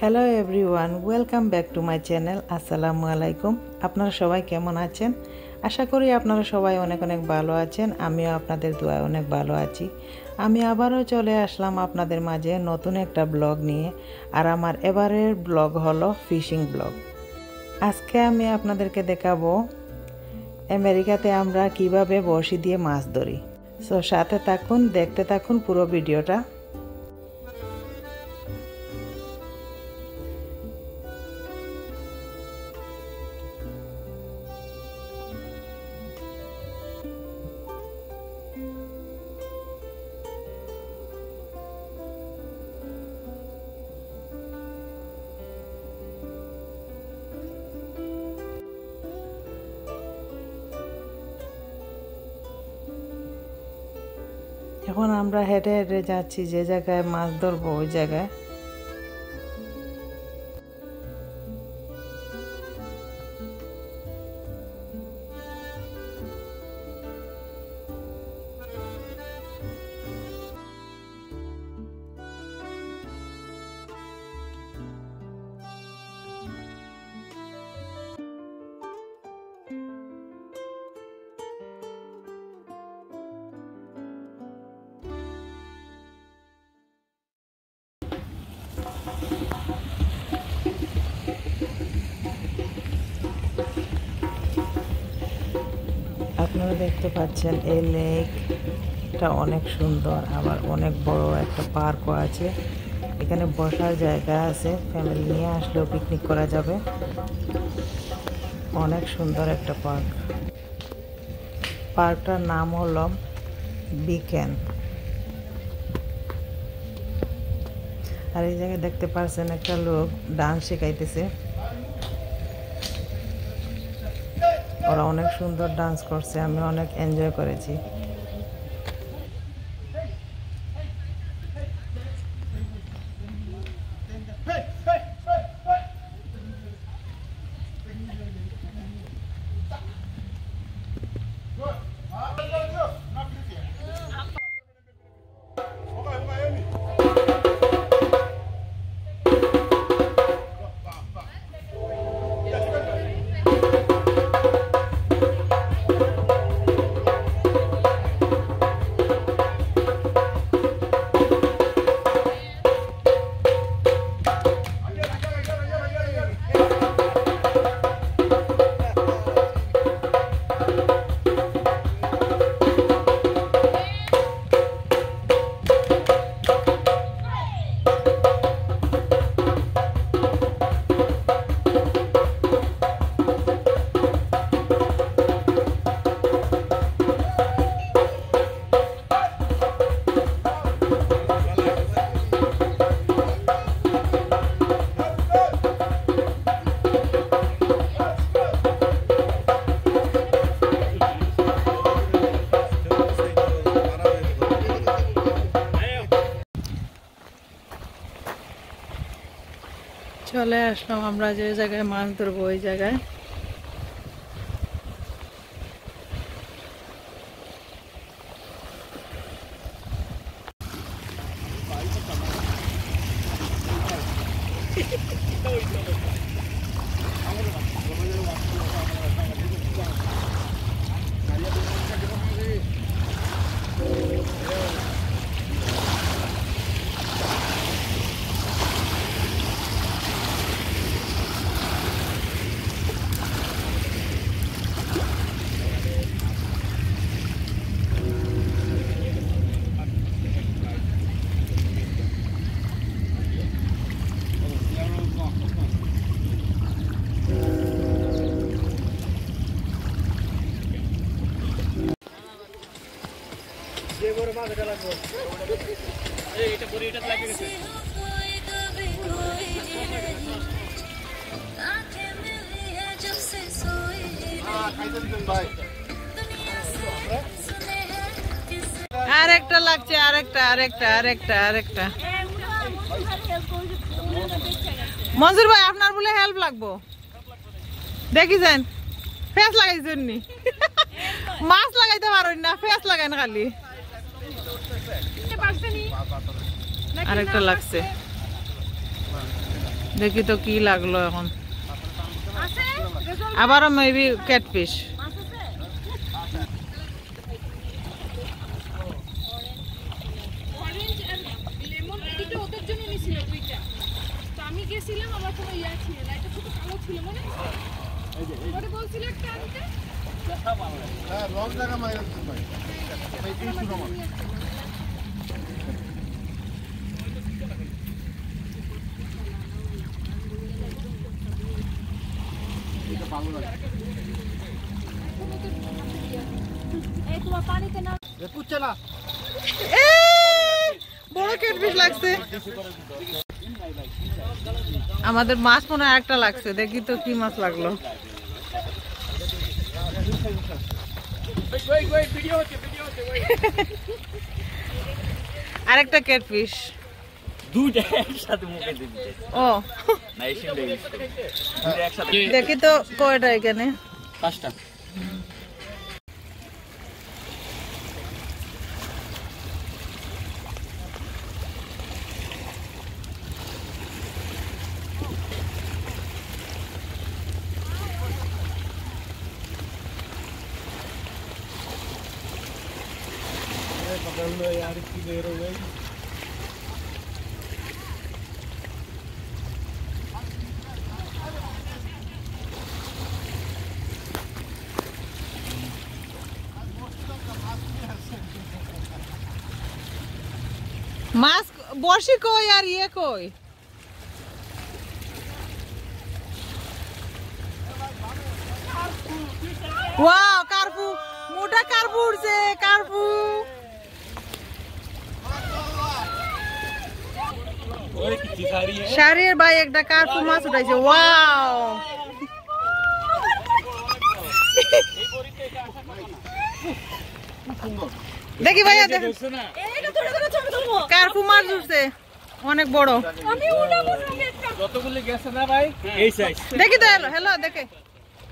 Hello everyone welcome back to my channel আসসালামু আলাইকুম। আপনারা সবাই কেমন আছেন? আশা করি আপনারা সবাই অনেক অনেক ভালো আছেন, আমিও আপনাদের দোয়ায় অনেক ভালো আছি। আমি আবারও চলে আসলাম আপনাদের মাঝে নতুন একটা ব্লগ নিয়ে, আর আমার এবারের ব্লগ হলো ফিশিং ব্লগ। আজকে আমি আপনাদেরকে দেখাবো আমেরিকাতে আমরা কীভাবে বড়শি দিয়ে মাছ ধরি। সো সাথে থাকুন, দেখতে থাকুন পুরো ভিডিওটা। এখন আমরা হেঁটে হেঁটে যাচ্ছি যে জায়গায় মাছ ধরবো ওই জায়গায় দেখতে পাচ্ছেন, এই লেকটা অনেক সুন্দর, আবার অনেক বড় একটা পার্কও আছে। এখানে বসার জায়গা আছে, ফ্যামিলি নিয়ে আসলেও পিকনিক করা যাবে। অনেক সুন্দর একটা পার্ক। পার্কটার নাম হলো বিকেন। আর এই জায়গায় দেখতে পাচ্ছেন একটা লোক ডান্স শেখাইতেছে। ওরা অনেক সুন্দর ডান্স করছে আমি অনেক এনজয় করেছি। আসলাম আমরা যে জায়গায় মাছ ধরবো ওই জায়গায়। আরেকটা লাগছে, আরেকটা আরেকটা আরেকটা আরেকটা। মঞ্জুর ভাই, আপনার বলে হেল্প লাগবো। দেখি যান। ফেস লাগাইছেন মাছ লাগাইতে পারেন না ফেস লাগাইন খালি। আরেকটা লাগছে। দেখি তো কি লাগল এখন। আবারও মেবি ক্যাটফিশ অরেঞ্জ আর লেমন এদিকে ওদের জন্য নিয়েছিল দুইটা। তো আমি গেছিলাম আমার কোনো ইয়া ছিল না। এটা ছোট কালো ছিল মনে আছে? বলছিল একটা আনতে। হ্যাঁ রং জায়গা ভাই। ভাই এই শুনো আমার তোমার পানিতে না এ পুচ্ছে না। বড় ক্যাটফিশ লাগছে। আমাদের মাছ মনে হয় একটা লাগছে দেখি তো কি মাছ লাগল। আরেকটা ক্যাটফিশ দুইটা একসাথে মুখে দিতে ও। না দেখি তো কয়টা এখানে। পাঁচটা। মাছ বর্ষি কই আর ইয়ে কই ওয়াও কারপু মোটা কারপু উঠছে কারপু ওরে কি চিকারি শাড়ির ভাই একটা কারপু মাছ উঠাইছে। ওয়াও! দেখি ভাইয়া দেখ। না? মাছ উঠছে। অনেক বড়। যতগুলি গেছে না ভাই এই সাইজ দেখি তো হ্যালো হ্যালো দেখে।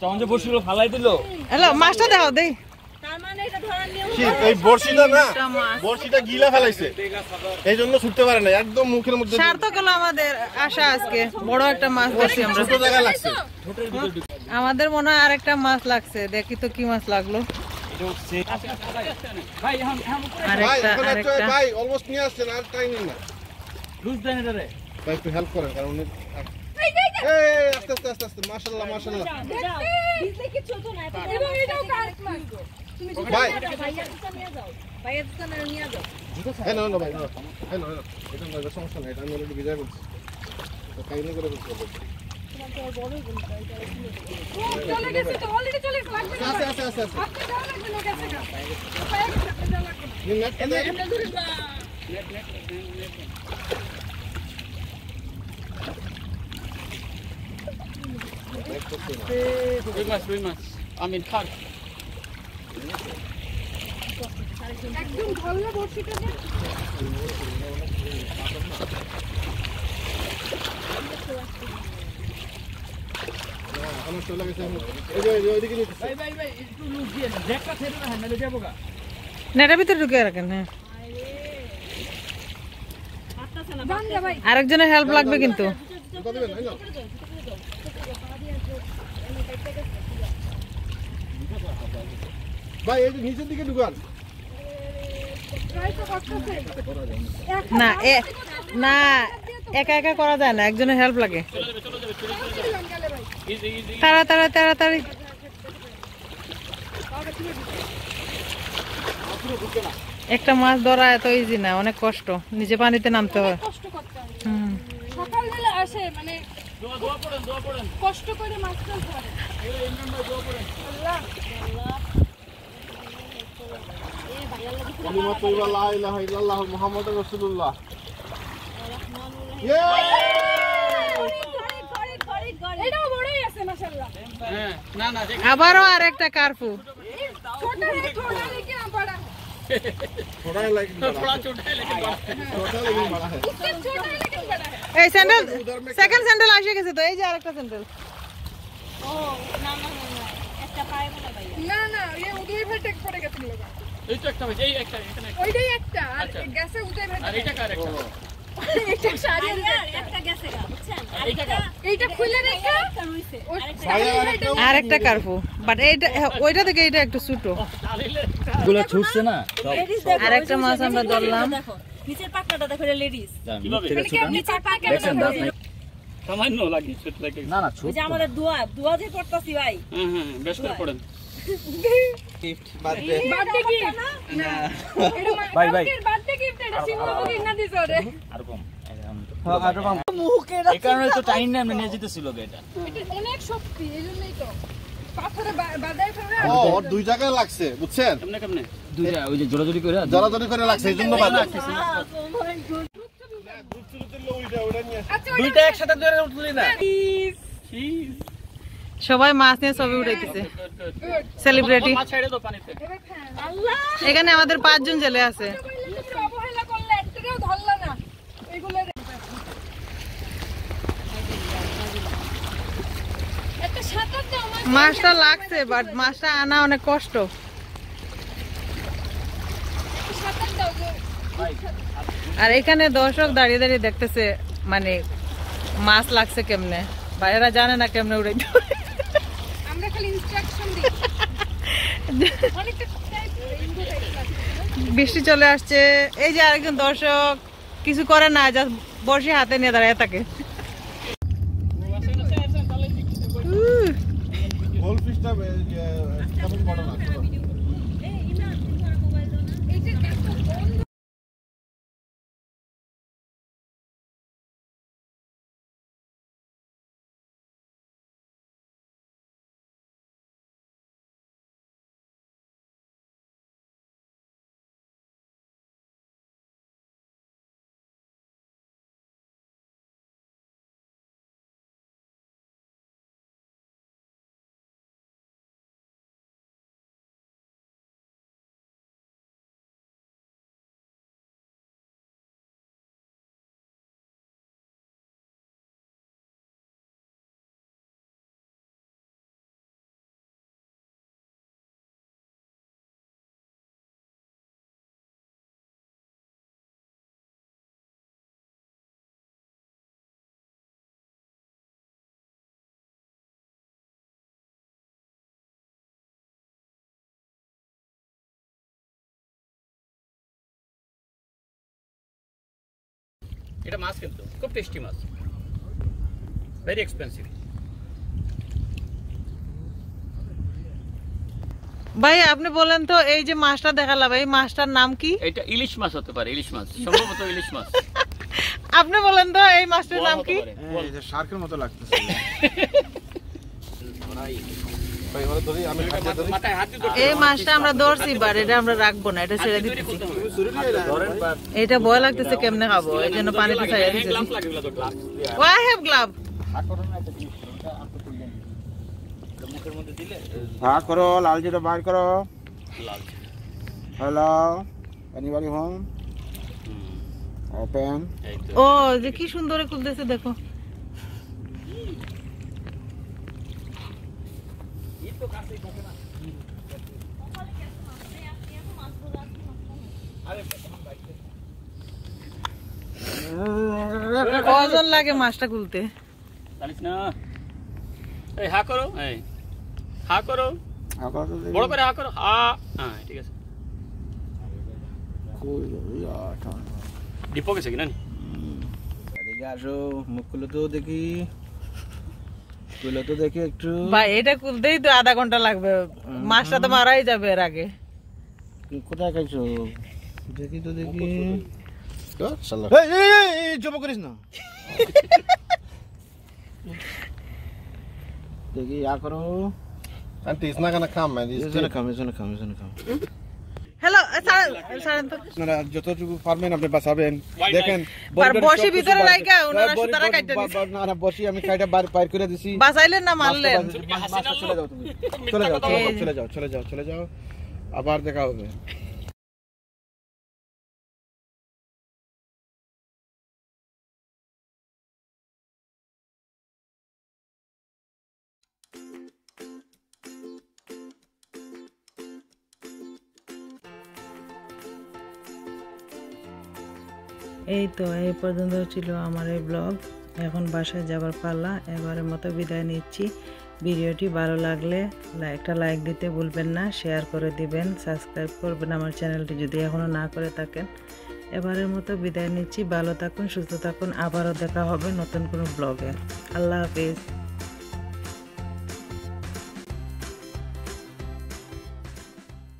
তখন যে বসিগুলো ফালাই দিল। হ্যালো মাছটা দেখাও দেই। কি এই বড়শিটা না একটা গিলা ফেলাইছে। এই জন্য ছুটতে পারে না একদম মুখের মধ্যে সার্থক হলো আমাদের আশা আজকে বড় একটা মাছ দেখছি আমরা। ছোট জায়গা লাগছে। আমাদের মনে হয় আরেকটা মাছ লাগছে দেখি তো কি মাছ লাগল। ভাই এখন এখন আরেকটা আরেকটা। ভাই অলমোস্ট নিয়ে আসছেন আর টাইম না। লুজ দেন এটা রে। ভাই একটু হেল্প করেন কারণ উনি এই এই, আস্তে আস্তে আস্তে আস্তে মাশাআল্লাহ মাশাআল্লাহ। ভিজলে কি ছোট না এবং এটাও কার মাছ। ভাই ভাইয়ার দোকান নিয়ে যাও ভাইয়ার দোকান নিয়ে যাও হ্যাঁ না না ভাই না হ্যাঁ না না এটা না এটা সমস্যা নাই এটা আমি অলরেডি বিদায় করছি তো কাইন্ডলি করে বলতে হবে চলে গেছে তো অলরেডি চলে গেছে একদম ধরলে বড়শিটা যে আমার চলে গেছে আমি এই যে এই যে ওইদিকে নিতেছি ভাই ভাই ভাই একটু লুজ দিয়ে দেন জ্যাকটা ছেড়ে রাখেন নাহলে যাবো গা নেটের ভিতরে ঢুকে রাখেন হ্যাঁ যান যা ভাই আরেকজনের হেল্প লাগবে কিন্তু জুতা দিবেন এই নাও। ভাই এই যে নিচের দিকে ঢুকান ট্রাই তো করতেছে না এ না একা একা করা যায় না একজনের হেল্প লাগে। ইজি ইজি তাড়াতাড়ি। একটা মাছ ধরা এত ইজি না অনেক কষ্ট নিজে পানিতে নামতে হয়। কষ্ট। সকালবেলা আসে মানে করে মাছ করে আল্লাহ কালিমা তৈবা লা ইলাহা ইল্লাল্লাহ মুহাম্মাদুর রাসূলুল্লাহ ইয়ে এটাও বড়ই আছে মাশাআল্লাহ হ্যাঁ না না আবারও আরেকটা কার্পু ছোট রে থোড়া लेके ना बड़ा थोड़ा लाइक थोड़ा छोटा है लेकिन बड़ा है छोटा लेकिन बड़ा है उससे छोटा है लेकिन बड़ा है এই স্যান্ডেল সেকেন্ড স্যান্ডেল আসে গেছে তো এই যে আরেকটা স্যান্ডেল না না ये उदय भाई टेक पड़े গেছে লোক এই তো একটা এই একটা এখানে ওইটাই একটা আর। গ্যাসে উদয় আর এটা কার একটা? এটা সারিয়ে একটা। গেছে বুঝছেন? এইটা খুলে রেখে একটা রইছে ওই ভাইয়া আরেকটা কার্পু বাট এইটা ওইটা থেকে এটা একটু ছোটো গুলো ছুটছে না? সব লেডিস দেখো আর একটা মাছ আমরা ধরলাম। নিচের পাকনাটা দেখো লেডিস মুখ থেকে ছুটান নিচের পাকনাটা দেখছেন দাঁত নাই সামান্য লাগে ছোট লাগে না না আমাদের দোয়া দোয়া যে করতেছি ভাই। হ্যাঁ হ্যাঁ বেশ করে পড়েন বার্থডে গিফট ভাই, ভাই। বার্থডে গিফট এটা সিংহ কিনা দিছো রে। আর কম এই কারণে তো টাইম না নিয়ে যেতেছিল এটা। এটা অনেক শক্তি এই জন্যই তো। পাথরে বা- বাদায় ফেলে ও ওর দুই জায়গায় লাগছে বুঝছেন? কেমনে কেমনে? দুইটা ওই যে জোরাজোরি করে জড়াজড়ি করে লাগছে এই জন্য আচ্ছা দুইটা একসাথে ধরে উঠলি না? সবাই মাছ নিয়ে ছবি উঠাইতেছে। সেলিব্রিটি এখানে আমাদের পাঁচজন ছেলে আছে। মাছটা লাগছে বাট মাছটা আনা অনেক কষ্ট। আর এখানে দর্শক দাঁড়িয়ে দাঁড়িয়ে দেখতেছে মানে মাছ লাগছে কেমনে? বা এরা জানে না কেমনে উড়াইতে হয়। আমরা খালি ইনস্ট্রাকশন দিই অনেকটা টাইপ রেইনবো টাইপ লাগছে বৃষ্টি চলে আসছে এই যে আরেকজন দর্শক কিছু করে না যা বসে হাতে নিয়ে দাঁড়ায় থাকে এটা মাছ কিন্তু খুব টেস্টি মাছ। ভেরি এক্সপেন্সিভ ভাই আপনি বলেন তো এই যে মাছটা দেখালাম এই মাছটার নাম কি? এটা ইলিশ মাছ হতে পারে ইলিশ মাছ। সম্ভবত ইলিশ মাছ। আপনি বলেন তো এই মাছটার নাম কি? এই যে শার্কের মতো লাগতেছে। এই মাছটা আমরা ধরছি বাট এটা আমরা রাখব না এটা ছেড়ে দিতেছি। এটা ভয় লাগতেছে কেমনে খাব এই জন্য ছাড়িয়ে দিতেছি। হ্যাভ গ্লাভ করো লাল জিরা বার করো। হ্যালো এনিবডি হোম ওপেন ও যে কি সুন্দর খুলতেছে দেখো। কজন লাগে মাছটা খুলতে জানিস না। এই হা করো এই হা করো। বড় করে হা করো। হা হ্যাঁ ঠিক আছে। কই গো, ইয়া, ঠান্ডা। ডিপো গেছে কি না? মুখ খুলে তো দেখি। খুলে তো দেখি একটু ভাই এটা খুলতেই তো আধা ঘণ্টা লাগবে। মাছটা তো মারাই যাবে এর আগে। কোথায় খাইছো? দেখি তো দেখি। শালা এই, এই, এই, এই, জব করিস না। দেখি ইয়া করো আন্টি ইজ না gonna come man এজনে খাম এজনে খাম এজনে খাম। হ্যালো ছাড়েন তো আপনারা যতটুকু পারবেন আপনি বাঁচাবেন দেখেন বসি ভিতরে বার- ওনারা সুতারা বড়ি- দিছে। না না বসি আমি কাইটা বার বাইর করে দিছি। বাঁচাইলেন না মারলেন। মাছটা- মাছটা চলে যাও তুমি। চলে যাও চলে যাও চলে যাও চলে যাও চলে যাও। আবার দেখা হবে। এই তো, এই পর্যন্ত ছিল আমার এই ব্লগ এখন বাসায় যাবার পাল্লা, এবারের মতো বিদায় নিচ্ছি। ভিডিওটি ভালো লাগলে একটা লাইক দিতে ভুলবেন না শেয়ার করে দিবেন সাবস্ক্রাইব করবেন আমার চ্যানেলটি যদি এখনও না করে থাকেন। এবারের মতো বিদায় নিচ্ছি, ভালো থাকুন, সুস্থ থাকুন, আবারও দেখা হবে নতুন কোনো ব্লগে আল্লাহ হাফিজ।